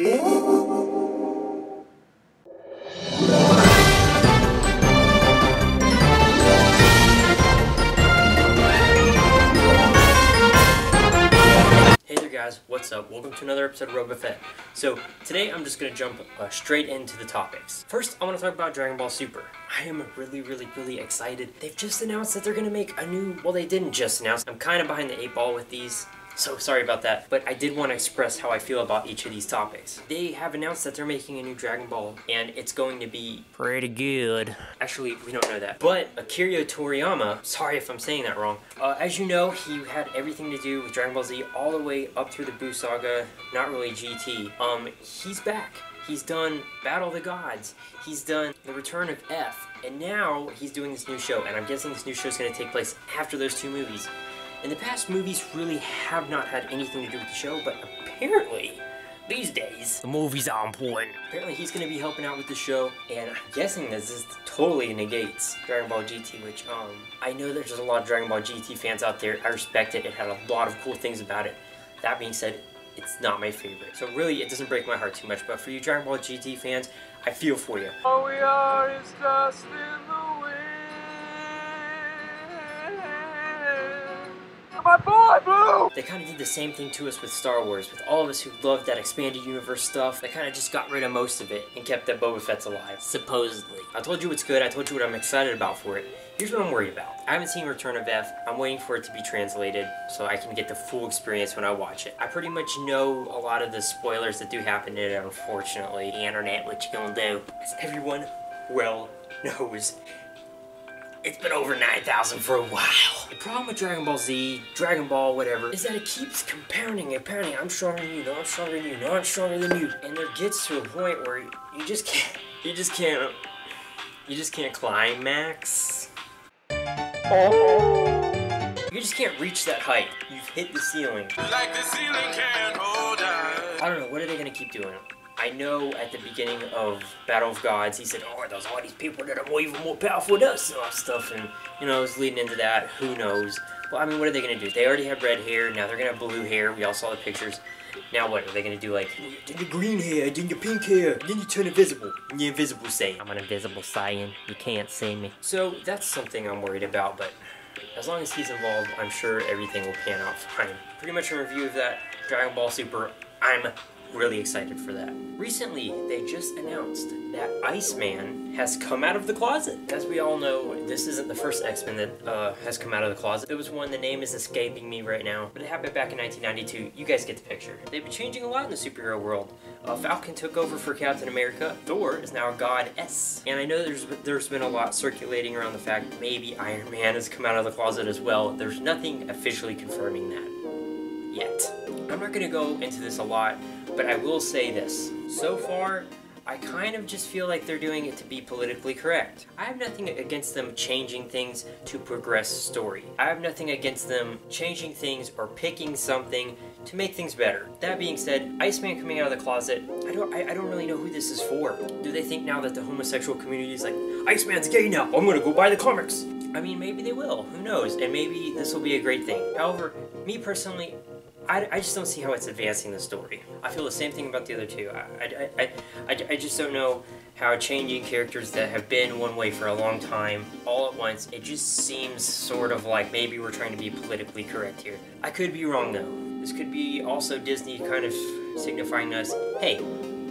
Hey there guys, what's up? Welcome to another episode of RobaFett. So today I'm just gonna jump uh, straight into the topics. First, I want to talk about Dragon Ball Super. I am really, really, really excited. They've just announced that they're gonna make a new. Well, they didn't just announce. I'm kind of behind the eight ball with these. So sorry about that, but I did want to express how I feel about each of these topics. They have announced that they're making a new Dragon Ball, and it's going to be pretty good. Actually, we don't know that. But Akira Toriyama, sorry if I'm saying that wrong, uh, as you know, he had everything to do with Dragon Ball Z all the way up through the Buu Saga, not really GT. Um, he's back. He's done Battle of the Gods. He's done The Return of F. And now he's doing this new show, and I'm guessing this new show is going to take place after those two movies. And the past movies really have not had anything to do with the show, but apparently, these days, the movies are important. Apparently, he's to be helping out with the show, and I'm guessing this this totally negates Dragon Ball GT, which, um, I know there's just a lot of Dragon Ball GT fans out there. I respect it. It had a lot of cool things about it. That being said, it's not my favorite. So really, it doesn't break my heart too much, but for you Dragon Ball GT fans, I feel for you. All we are is in the My boy! They kind of did the same thing to us with Star Wars, with all of us who loved that expanded universe stuff. They kind of just got rid of most of it and kept that Boba Fett's alive, supposedly. I told you what's good, I told you what I'm excited about for it. Here's what I'm worried about. I haven't seen Return of F. I'm waiting for it to be translated so I can get the full experience when I watch it. I pretty much know a lot of the spoilers that do happen in it, unfortunately. The internet, what you gonna do? As everyone well knows, it's been over 9,000 for a while. The problem with Dragon Ball Z, Dragon Ball, whatever, is that it keeps compounding and pounding. I'm stronger than you, no, I'm stronger than you, no, I'm stronger than you. And there gets to a point where you just can't, you just can't, you just can't climax. You just can't reach that height. You've hit the ceiling. Like the ceiling can't hold us. I don't know, what are they gonna keep doing? I know at the beginning of Battle of Gods, he said, oh, there's all these people that are more, even more powerful than us and all stuff, and, you know, it was leading into that, who knows. Well, I mean, what are they gonna do? They already have red hair, now they're gonna have blue hair, we all saw the pictures. Now what, are they gonna do like, oh, then your green hair, then your pink hair, then you turn invisible, and you're invisible Saiyan. I'm an invisible Saiyan, you can't see me. So, that's something I'm worried about, but as long as he's involved, I'm sure everything will pan out fine. Pretty much a review of that Dragon Ball Super. I'm really excited for that. Recently, they just announced that Iceman has come out of the closet. As we all know, this isn't the first X-Men that uh, has come out of the closet. There was one, the name is escaping me right now, but it happened back in 1992. You guys get the picture. They've been changing a lot in the superhero world. Uh, Falcon took over for Captain America. Thor is now a goddess. And I know there's there's been a lot circulating around the fact maybe Iron Man has come out of the closet as well. There's nothing officially confirming that yet. I'm not going to go into this a lot, but I will say this. So far, I kind of just feel like they're doing it to be politically correct. I have nothing against them changing things to progress story. I have nothing against them changing things or picking something to make things better. That being said, Iceman coming out of the closet, I don't I, I don't really know who this is for. Do they think now that the homosexual community is like, Iceman's gay now, I'm gonna go buy the comics? I mean, maybe they will. Who knows? And maybe this will be a great thing. However, me personally, I, I just don't see how it's advancing the story. I feel the same thing about the other two. I, I, I, I, I just don't know how changing characters that have been one way for a long time all at once, it just seems sort of like maybe we're trying to be politically correct here. I could be wrong though. This could be also Disney kind of signifying us, hey,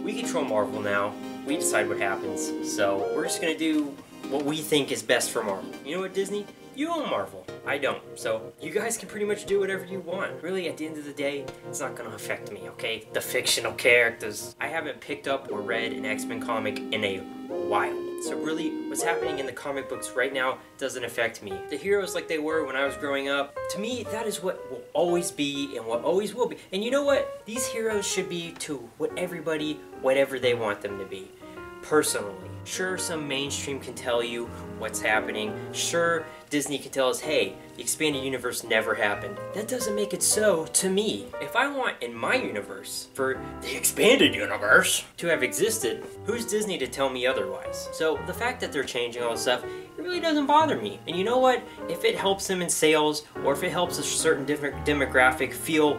we control Marvel now. We decide what happens. So we're just gonna do what we think is best for Marvel. You know what, Disney? You own Marvel. I don't. So you guys can pretty much do whatever you want. Really, at the end of the day, it's not gonna affect me, okay? The fictional characters. I haven't picked up or read an X-Men comic in a while. So really, what's happening in the comic books right now doesn't affect me. The heroes like they were when I was growing up, to me, that is what will always be and what always will be. And you know what? These heroes should be to what everybody, whatever they want them to be. Personally. Sure, some mainstream can tell you what's happening. Sure, Disney can tell us, hey, the expanded universe never happened. That doesn't make it so to me. If I want in my universe for the expanded universe to have existed, who's Disney to tell me otherwise? So the fact that they're changing all this stuff, it really doesn't bother me. And you know what? If it helps them in sales or if it helps a certain different demographic feel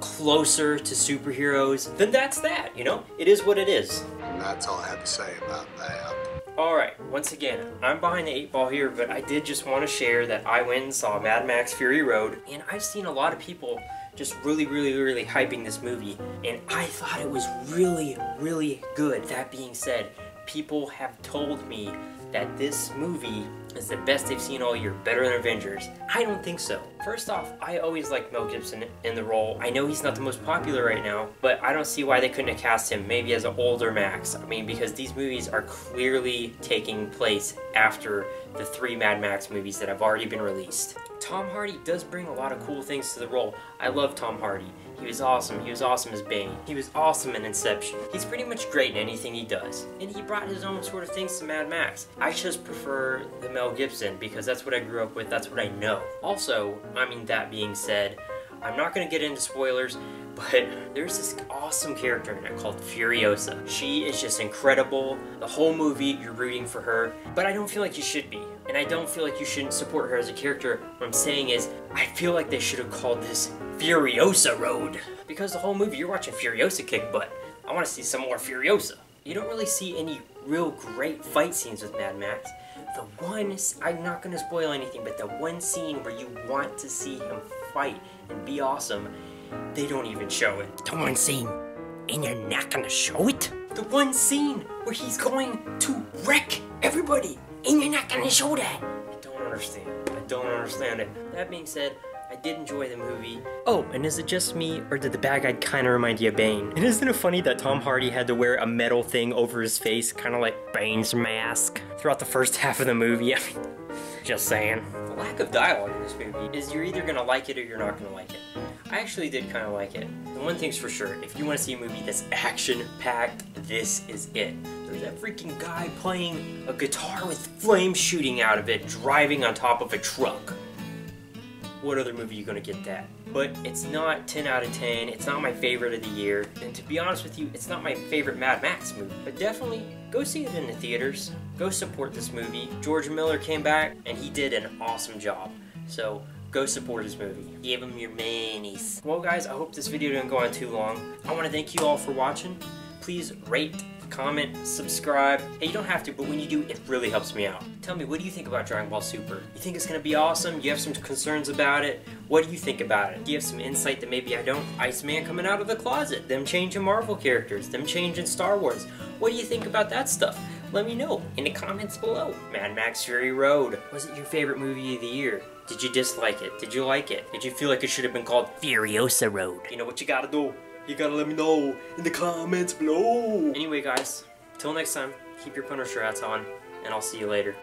closer to superheroes, then that's that, you know? It is what it is. And that's all I have to say about that. Alright, once again, I'm behind the eight ball here, but I did just want to share that I went and saw Mad Max Fury Road, and I've seen a lot of people just really, really, really hyping this movie, and I thought it was really, really good. That being said, people have told me that this movie is the best they've seen all year, better than Avengers. I don't think so. First off, I always liked Mel Gibson in the role. I know he's not the most popular right now, but I don't see why they couldn't have cast him maybe as an older Max. I mean, because these movies are clearly taking place after the three Mad Max movies that have already been released. Tom Hardy does bring a lot of cool things to the role. I love Tom Hardy. He was awesome. He was awesome as Bane. He was awesome in Inception. He's pretty much great in anything he does. And he brought his own sort of things to Mad Max. I just prefer the Mel Gibson because that's what I grew up with, that's what I know. Also, I mean, that being said, I'm not going to get into spoilers, but there's this awesome character in it called Furiosa. She is just incredible. The whole movie, you're rooting for her, but I don't feel like you should be. And I don't feel like you shouldn't support her as a character. What I'm saying is, I feel like they should have called this Furiosa Road. Because the whole movie, you're watching Furiosa kick butt. I want to see some more Furiosa. You don't really see any real great fight scenes with Mad Max. The one, I'm not going to spoil anything, but the one scene where you want to see him fight and be awesome, they don't even show it. The one scene, and you're not going to show it? The one scene where he's going to wreck everybody, and you're not going to show that? I don't understand. I don't understand it. That being said, I did enjoy the movie. Oh, and is it just me, or did the bad guy kind of remind you of Bane? And isn't it funny that Tom Hardy had to wear a metal thing over his face, kind of like Bane's mask, throughout the first half of the movie? I mean, just saying. The lack of dialogue in this movie is you're either gonna like it or you're not gonna like it. I actually did kind of like it. And one thing's for sure, if you want to see a movie that's action-packed, this is it. There's that freaking guy playing a guitar with flames shooting out of it, driving on top of a truck what other movie are you gonna get that? But it's not 10 out of 10, it's not my favorite of the year, and to be honest with you, it's not my favorite Mad Max movie. But definitely, go see it in the theaters, go support this movie. George Miller came back, and he did an awesome job. So, go support his movie. Give him your manis. Well guys, I hope this video didn't go on too long. I want to thank you all for watching. Please rate, comment, subscribe. Hey, you don't have to, but when you do, it really helps me out. Tell me, what do you think about Dragon Ball Super? You think it's gonna be awesome? You have some concerns about it? What do you think about it? Do you have some insight that maybe I don't? Iceman coming out of the closet, them changing Marvel characters, them changing Star Wars. What do you think about that stuff? Let me know in the comments below. Mad Max Fury Road. Was it your favorite movie of the year? Did you dislike it? Did you like it? Did you feel like it should have been called Furiosa Road? You know what you gotta do? You gotta let me know in the comments below. Anyway, guys, till next time, keep your Punisher hats on, and I'll see you later.